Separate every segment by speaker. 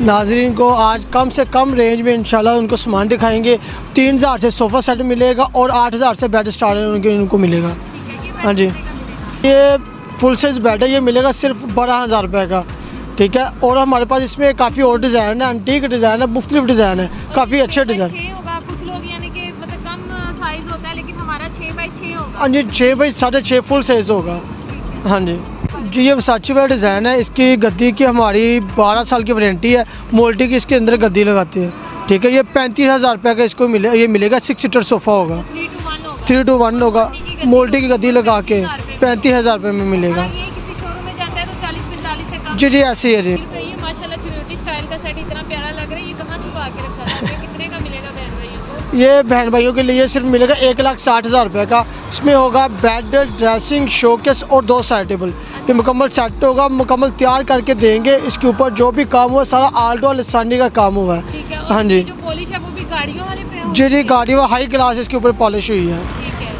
Speaker 1: नाजरीन को आज कम से कम रेंज में इंशाल्लाह उनको सामान दिखाएँगे। तीन हज़ार से सोफ़ा सेट मिलेगा और आठ हज़ार से बेड स्टार्ट उनके उनको मिलेगा। हाँ जी। ये फुल साइज़ बेड है ये मिलेगा सिर्फ़ बारह हज़ार रुपये का। ठीक है? और हमारे पास इसमें काफ़ी और डिज़ाइन है अंटीक डिज़ाइन है मुख्तलिफ़ डिज़ाइन है काफ़ी अच्छे डिज़ाइन जी छः बाई साढ़े छः फुल साइज़ होगा। हाँ जी। जी ये वसाची वाला डिज़ाइन है। इसकी गद्दी की हमारी बारह साल की वारंटी है। मोल्टी की इसके अंदर गद्दी लगाती है। ठीक है ये पैंतीस हज़ार रुपये का इसको मिले ये मिलेगा। सिक्स सीटर सोफ़ा होगा।
Speaker 2: थ्री टू वन होगा।
Speaker 1: मोल्टी की गद्दी लगा के पैंतीस हज़ार रुपये में मिलेगा।
Speaker 2: है तो
Speaker 1: जी जी ऐसे ही है जी।
Speaker 2: फिर माशाल्लाह स्टाइल का सेट इतना प्यारा लग रहा है ये कहाँ छुपा के रखा कितने का मिलेगा
Speaker 1: ये बहन भाइयों के लिए सिर्फ़ मिलेगा एक लाख साठ हज़ार रुपये का। इसमें होगा बेड ड्रेसिंग शोकेस और दो साइड टेबल ये मुकम्मल सेट होगा मुकम्मल तैयार करके देंगे। इसके ऊपर जो भी काम हुआ सारा आल्टो लसानी का काम हुआ है।
Speaker 2: है
Speaker 1: हाँ जी।
Speaker 2: जो है गाड़ियों हो
Speaker 1: जी जी गाड़ी वो हाई क्लास इसके ऊपर पॉलिश हुई है।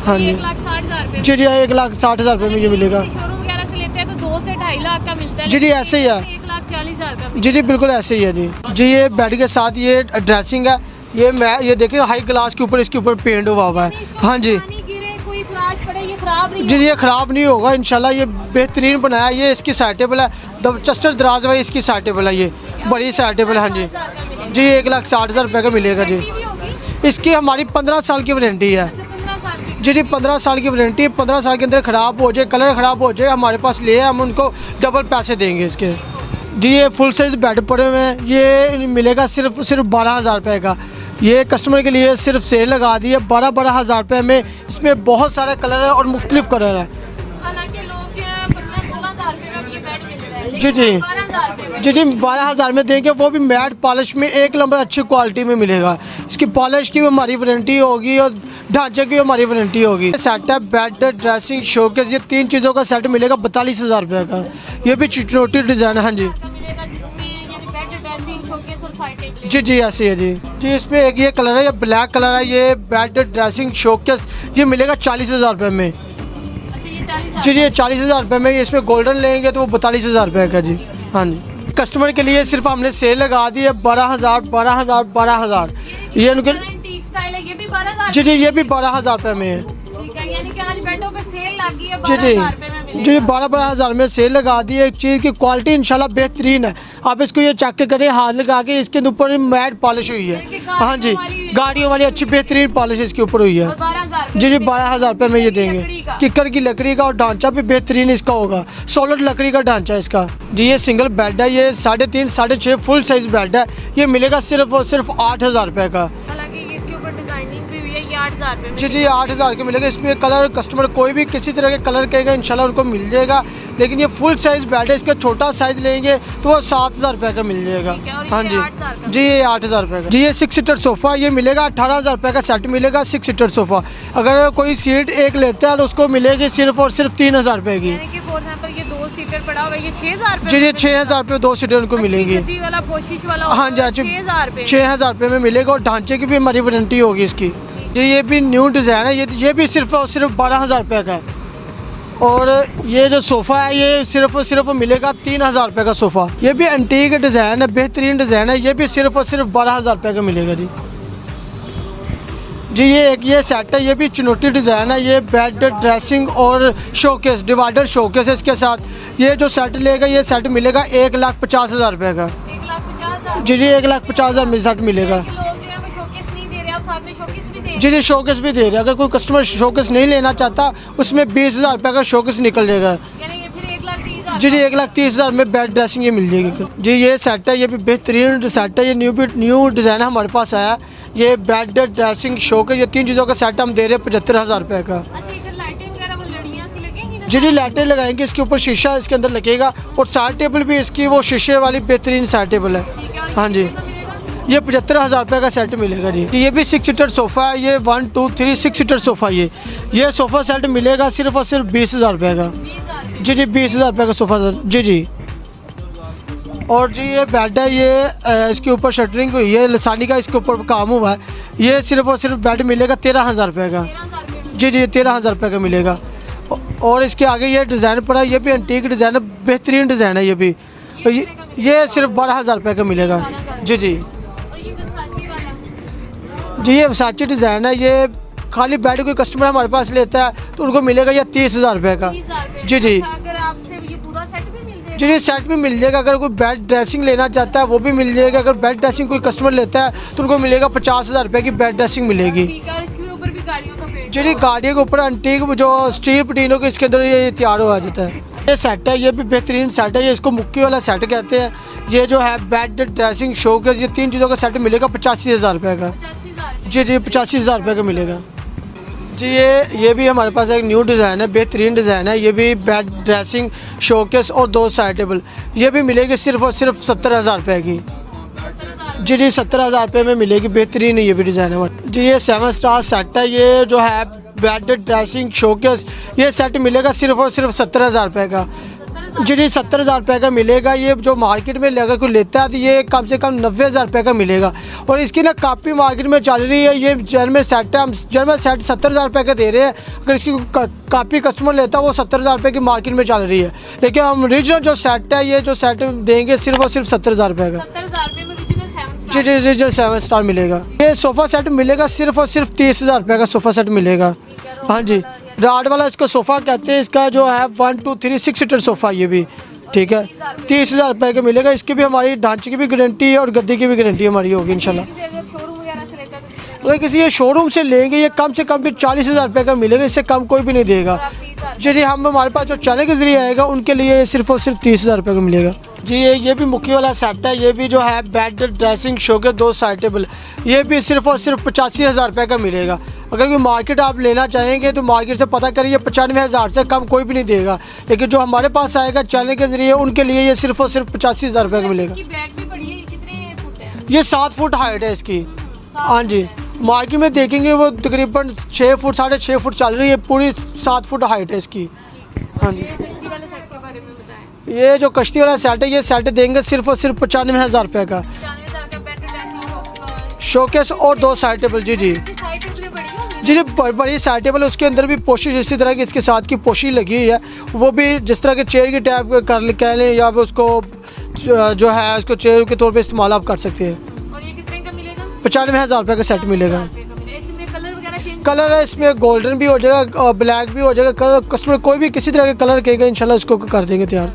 Speaker 2: हाँ तो
Speaker 1: जी।
Speaker 2: हज़ार रुपये
Speaker 1: जी जी एक लाख साठ हज़ार रुपये में ये मिलेगा।
Speaker 2: से लेते हैं तो है
Speaker 1: जी जी ऐसे ही है। जी जी बिल्कुल ऐसे ही है जी। जी ये बेड के साथ ये ड्रेसिंग है। ये मैं ये देखिए हाई ग्लास के ऊपर इसके ऊपर पेंट हुआ हुआ है। हाँ जी। जी ये ख़राब नहीं होगा इंशाल्लाह ये बेहतरीन बनाया ये इसकी साइटेबल है। चस्टर दराज वाली इसकी साइड टेबल है ये। बड़ी साइटेबल है हाँ जी। जी एक लाख साठ हज़ार रुपये का मिलेगा जी। इसकी हमारी पंद्रह साल की वारंटी है।
Speaker 2: अच्छा
Speaker 1: जी जी पंद्रह साल की वारंटी है पंद्रह साल के अंदर ख़राब हो जाए कलर ख़राब हो जाए हमारे पास ले हम उनको डबल पैसे देंगे इसके। जी ये फुल साइज़ बेड पड़े हुए हैं। ये मिलेगा सिर्फ़ सिर्फ़ बारह हज़ार रुपये का। ये कस्टमर के लिए सिर्फ़ सेल लगा दी है। बारह बारह हज़ार रुपये में इसमें बहुत सारे कलर है और मुख्तलिफ़ कलर है।
Speaker 2: हालाँकि लोग जो
Speaker 1: जी, जी। जी जी बारह हज़ार में देंगे वो भी मैट पॉलिश में एक नंबर अच्छी क्वालिटी में मिलेगा। इसकी पॉलिश की भी हमारी वारंटी होगी और ढांचे की हमारी वारंटी होगी। सेट है बेड ड्रेसिंग शोकेस ये तीन चीज़ों का सेट मिलेगा बतालीस हज़ार रुपये का। ये भी चिटनोटी डिज़ाइन है हाँ जी। जी जी ऐसे है जी। जी इसमें एक ये कलर है ये ब्लैक कलर है ये बेड ड्रेसिंग शोकेस ये मिलेगा चालीस हज़ार रुपये में।
Speaker 2: अच्छा
Speaker 1: जी जी चालीस हज़ार रुपये में इसमें गोल्डन लेंगे तो वो बतालीस हज़ार रुपये का जी। हाँ जी। कस्टमर के लिए सिर्फ़ हमने सेल लगा दी है बारह हज़ार बारह हज़ार बारह हज़ार। ये उनके जी जी ये भी बारह हज़ार रुपये में है।
Speaker 2: ठीक यानी कि आज बेडों पे सेल लगी
Speaker 1: जी जी। जी बारह बारह हज़ार में सेल लगा दी है। एक चीज़ की क्वालिटी इंशाल्लाह बेहतरीन है। आप इसको ये चेक करें हाथ लगा के इसके ऊपर मैट पॉलिश हुई है। हाँ जी गाड़ियों वाली अच्छी बेहतरीन पॉलिश इसके ऊपर हुई है। जी जी बारह हज़ार रुपये में ये देंगे।
Speaker 2: का।
Speaker 1: किक्कर की। लकड़ी का और ढांचा भी बेहतरीन इसका होगा। सॉलिड लकड़ी का ढांचा इसका। जी ये सिंगल बेड है ये साढ़े तीन साढ़े छः फुल साइज़ बेड है। ये मिलेगा सिर्फ़ और सिर्फ़ आठ हज़ार रुपये का।
Speaker 2: हज़ार
Speaker 1: जी जी आठ हज़ार के मिलेगा। इसमें कलर कस्टमर कोई भी किसी तरह के कलर कहेगा इंशाल्लाह उनको मिल जाएगा। लेकिन ये फुल साइज़ बेड है इसका छोटा साइज़ लेंगे तो वो सात हज़ार रुपये का मिल जाएगा।
Speaker 2: है,
Speaker 1: जी। जी ये आठ हज़ार रुपये का। जी ये सिक्स सीटर सोफ़ा ये मिलेगा अठारह हज़ार रुपये का सेट मिलेगा सिक्स सीटर सोफ़ा अगर कोई सीट एक लेता है तो उसको मिलेगी सिर्फ़ और सिर्फ़ तीन हज़ार रुपये की।
Speaker 2: सीटर पड़ा हुआ ये छः हज़ार
Speaker 1: जी छः हज़ार रुपये दो सीटें उनको मिलेंगी।
Speaker 2: वाला पोशिश वाला
Speaker 1: हाँ जी हाँ
Speaker 2: हज़ार
Speaker 1: छः हज़ार रुपये में मिलेगा और ढांचे की भी हमारी वारंटी होगी इसकी। जी ये भी न्यू डिज़ाइन है ये ये भी सिर्फ़ और सिर्फ़ बारह हज़ार रुपये का है। और ये जो सोफ़ा है ये सिर्फ़ और सिर्फ़ मिलेगा तीन हज़ार रुपये का सोफ़ा। ये भी एंटीक डिज़ाइन है बेहतरीन डिज़ाइन है ये भी सिर्फ़ और सिर्फ़ बारह हज़ार रुपये का मिलेगा जी। जी ये एक ये सेट है ये भी चुनौती डिज़ाइन है ये बेड ड्रेसिंग और शोकेस डिवाइडर शोकेस है इसके साथ। ये जो सेट लेगा ये सेट मिलेगा एक लाख पचास हज़ार रुपये का। जी जी एक लाख पचास हज़ार में सेट मिलेगा।
Speaker 2: साथ में शोकेस भी दे
Speaker 1: जी जी शोकेस भी दे रहे हैं। अगर कोई कस्टमर शोकेस नहीं लेना चाहता उसमें बीस हज़ार रुपये का शोकेस निकल जाएगा जी जी एक लाख तीस हज़ार में बेड ड्रेसिंग ये मिल जाएगी। जी ये सेट है ये भी बेहतरीन सेट है ये न्यू भी न्यू डिज़ाइन हमारे पास आया ये बेड ड्रेसिंग शोकेस ये तीन चीज़ों का सेट हम दे रहे हैं पचहत्तर हज़ार रुपये का।
Speaker 2: अच्छा
Speaker 1: जी जी लाइटें लगाएँगे इसके ऊपर शीशा इसके अंदर लगेगा और साइड टेबल भी इसकी वो शीशे वाली बेहतरीन साइड टेबल है।
Speaker 2: है
Speaker 1: जी? ये पचहत्तर हज़ार रुपये का सेट मिलेगा जी। ये भी सिक्स सीटर सोफ़ा है, ये one two three six seater sofa ये। ये सोफ़ा सेट मिलेगा सिर्फ़ और सिर्फ़ बीस हज़ार रुपये का। जी जी, बीस हज़ार रुपये का सोफ़ा जी जी। और जी, ये बेड है, ये इसके ऊपर शटरिंग हुई है, लसानी का इसके ऊपर काम हुआ है। ये सिर्फ़ और सिर्फ़ बेड मिलेगा तेरह हज़ार रुपये का। जी जी तेरह हज़ार रुपये का मिलेगा। और इसके आगे ये डिज़ाइन पड़ा है, ये भी अंटीक डिज़ाइन है, बेहतरीन डिज़ाइन है ये भी। ये ये सिर्फ़ बारह हज़ार रुपये का मिलेगा। जी जी। जी ये वसाची डिज़ाइन है ये खाली बेड कोई कस्टमर हमारे पास लेता है तो उनको मिलेगा ये तीस हज़ार रुपये का। जी जी।
Speaker 2: अच्छा, अगर आपसे ये पूरा सेट भी मिल जाएगा?
Speaker 1: जी जी सेट भी मिल जाएगा। अगर कोई बेड ड्रेसिंग लेना चाहता है वो भी मिल जाएगा। अगर बेड ड्रेसिंग कोई कस्टमर लेता है तो उनको मिलेगा पचास हज़ार रुपये की बेड ड्रेसिंग मिलेगी। जी जी गाड़ियों के ऊपर अंटीक जो स्टील पटीनों के इसके अंदर ये तैयार हो जाता है ये सेट है ये भी बेहतरीन सेट है ये इसको मुक्की वाला सेट कहते हैं। ये जो है बेड ड्रेसिंग शो के ये तीन चीज़ों का सेट मिलेगा पचासी हज़ार रुपये का। जी जी, पचासी हज़ार रुपये का मिलेगा। जी, ये ये भी हमारे पास एक न्यू डिज़ाइन है, बेहतरीन डिज़ाइन है। ये भी बेड ड्रेसिंग शोकेस और दो साइड टेबल ये भी मिलेगी सिर्फ़ और सिर्फ़ सत्तर हज़ार रुपये की। जी जी, सत्तर हज़ार रुपये में मिलेगी, बेहतरीन ये भी डिज़ाइन है जी, ये सेवन स्टार सेट है, ये जो है बेड ड्रेसिंग शोकेस ये सेट मिलेगा सिर्फ़ और सिर्फ़ सत्तर हज़ार रुपये का। जी जी सत्तर हज़ार रुपये का मिलेगा ये जो मार्केट में अगर कोई लेता है तो ये कम से कम नब्बे हज़ार रुपये का मिलेगा। और इसकी ना काफ़ी मार्केट में चल रही है ये जर्मन सेट है हम जर्मन सेट सत्तर हज़ार रुपये का दे रहे हैं। अगर इसकी काफ़ी कस्टमर लेता है वो सत्तर हज़ार रुपये की मार्केट में चल रही है। लेकिन हम ओरिजिनल जो सेट है ये जो सेट देंगे सिर्फ़ और सिर्फ़ सत्तर हज़ार रुपये का।
Speaker 2: Original
Speaker 1: G G G G seven star मिलेगा। ये सोफ़ा सेट मिलेगा सिर्फ़ और सिर्फ़ तीस हज़ार रुपये का सोफ़ा सेट मिलेगा। हाँ जी। राड वाला इसको सोफ़ा कहते हैं, इसका जो है one two three six seater sofa ये भी, ठीक है? तीस हज़ार रुपये का मिलेगा, इसकी भी हमारी ढांचे की भी गारंटी है और गद्दी की भी गारंटी हमारी होगी
Speaker 2: इनशाला अगर तो
Speaker 1: किसी ये शोरूम से लेंगे, ये कम से कम भी चालीस हज़ार रुपये का मिलेगा, इससे कम कोई भी नहीं देगा। जी जी हम हमारे पास जो चैनल के ज़रिए आएगा उनके लिए सिर्फ़ और सिर्फ़ तीस हज़ार रुपये का मिलेगा। जी ये ये भी मुखी वाला सेट है ये भी जो है बेड ड्रेसिंग शो के दो साइड टेबल ये भी सिर्फ़ और सिर्फ़ पचासी हज़ार रुपये का मिलेगा। अगर कोई मार्केट आप लेना चाहेंगे तो मार्केट से पता करिए पचानवे हज़ार से कम कोई भी नहीं देगा। लेकिन जो हमारे पास आएगा चैनल के ज़रिए उनके लिए ये सिर्फ़ और सिर्फ़ पचासी हज़ार रुपये का मिलेगा।
Speaker 2: ये
Speaker 1: सात फुट हाइट है इसकी। हाँ जी। मार्केट में देखेंगे वो तकरीबन छः फुट साढ़े छः फुट चल रही है पूरी सात फुट हाइट है इसकी। हाँ जी।
Speaker 2: ये कश्ती वाले सेट के बारे में बताएँ।
Speaker 1: ये जो कश्ती वाला सेट है ये सेट देंगे सिर्फ़ और सिर्फ़ पचानवे हज़ार रुपये का। शोकेस और दो साइड टेबल जी जी। जी जी बड़ी साइड टेबल उसके अंदर भी पोशी इसी तरह की इसके साथ की पोशी लगी हुई है वो भी जिस तरह के चेयर की टाइप कर कह लें या उसको जो है उसको चेयर के तौर पे इस्तेमाल आप कर सकते हैं। पचानवे हज़ार रुपये का सेट मिलेगा।
Speaker 2: कलर
Speaker 1: है इसमें गोल्डन भी हो जाएगा और ब्लैक भी हो जाएगा। कलर कस्टमर कोई भी किसी तरह का कलर कहेगा इंशाल्लाह उसको कर देंगे तैयार।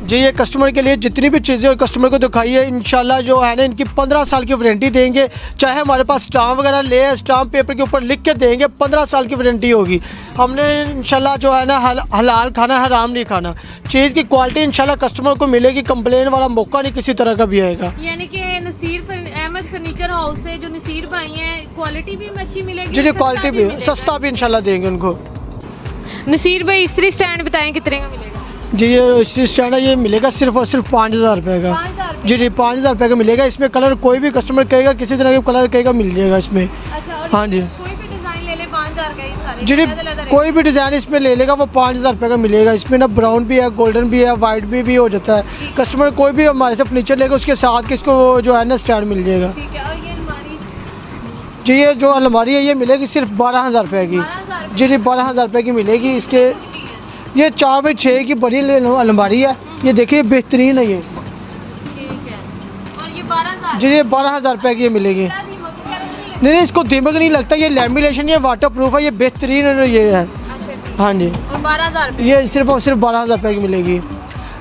Speaker 1: जी ये कस्टमर के लिए जितनी भी चीज़ें कस्टमर को दिखाई है इंशाल्लाह जो है ना इनकी पंद्रह साल की वारंटी देंगे। चाहे हमारे पास स्टाम्प वगैरह ले स्टाम्प पेपर के ऊपर लिख के देंगे पंद्रह साल की वारंटी होगी। हमने इंशाल्लाह जो है ना हल, हलाल खाना हराम नहीं खाना। चीज़ की क्वालिटी इंशाल्लाह कस्टमर को मिलेगी कंप्लेन वाला मौका नहीं किसी तरह का भी आएगा।
Speaker 2: यानी कि नसीर अहमद फर्नीचर हाउस से जो नसीर भाई हैं क्वालिटी भी अच्छी मिलेगी
Speaker 1: जी जी क्वालिटी भी। सस्ता भी इंशाल्लाह देंगे उनको।
Speaker 2: नसीर भाई इस्त्री स्टैंड बताएँ कितने का मिलेगा?
Speaker 1: जी ये इसी स्टैंड है ये मिलेगा सिर्फ़ और सिर्फ़ पाँच हज़ार रुपये का। जी जी पाँच हज़ार रुपये का मिलेगा। इसमें कलर कोई भी कस्टमर कहेगा किसी तरह का कलर कहेगा मिल जाएगा इसमें।
Speaker 2: अच्छा
Speaker 1: हाँ जी। जी जी कोई भी डिज़ाइन इसमें ले लेगा वो पाँच हज़ार रुपये का मिलेगा। इसमें ना ब्राउन भी है गोल्डन भी है वाइट भी भी हो जाता है। कस्टमर कोई भी हमारे से फर्नीचर लेगा उसके साथ किसको जो है ना स्टैंड मिल जाएगा। जी ये जो अलमारी है ये मिलेगी सिर्फ़ बारह हज़ार रुपये की। जी जी बारह हज़ार रुपये की मिलेगी इसके। ये चार बाई छः की बड़ी अलमारी है। ये देखिए बेहतरीन है ये।
Speaker 2: ठीक है। और ये
Speaker 1: जी ये बारह हज़ार रुपये की मिलेगी।
Speaker 2: नहीं
Speaker 1: नहीं इसको दीमक नहीं लगता ये लेमिनेशन ये वाटर प्रूफ है ये बेहतरीन ये है।
Speaker 2: अच्छा
Speaker 1: हाँ जी।
Speaker 2: बारह हज़ार
Speaker 1: ये सिर्फ़ और सिर्फ़ बारह हज़ार रुपये की मिलेगी।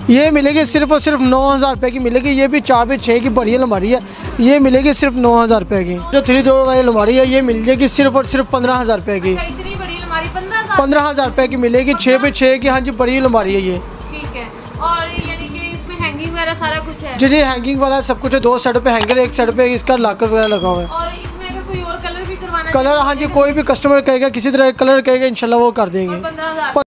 Speaker 1: ये मिलेगी सिर्फ़ और सिर्फ़ नौ हज़ार रुपये की मिलेगी ये भी चार बाई छः की बढ़िया लमारी है। ये मिलेगी सिर्फ़ नौ हज़ार रुपये की। जो थ्री डोर वाली लमारी है ये मिल जाएगी सिर्फ़ और सिर्फ़ पंद्रह हज़ार रुपये की।
Speaker 2: अच्छा, पंद्रह हज़ार?
Speaker 1: रुपये की मिलेगी छः बाई छः की हाँ जी बड़ी लमारी है ये।
Speaker 2: ठीक है। और यानी कि इसमें हैंगिंग वगैरह सारा कुछ है?
Speaker 1: जी जी हैंगिंग वाला सब कुछ है दो साइड पे हैंगर एक साइड पे इसका लाकर वगैरह लगा हुआ है।
Speaker 2: कलर
Speaker 1: हाँ जी, कोई भी कस्टमर कहेगा, किसी तरह कलर कहेगा, इंशाल्लाह वो कर देंगे।
Speaker 2: हज़ार।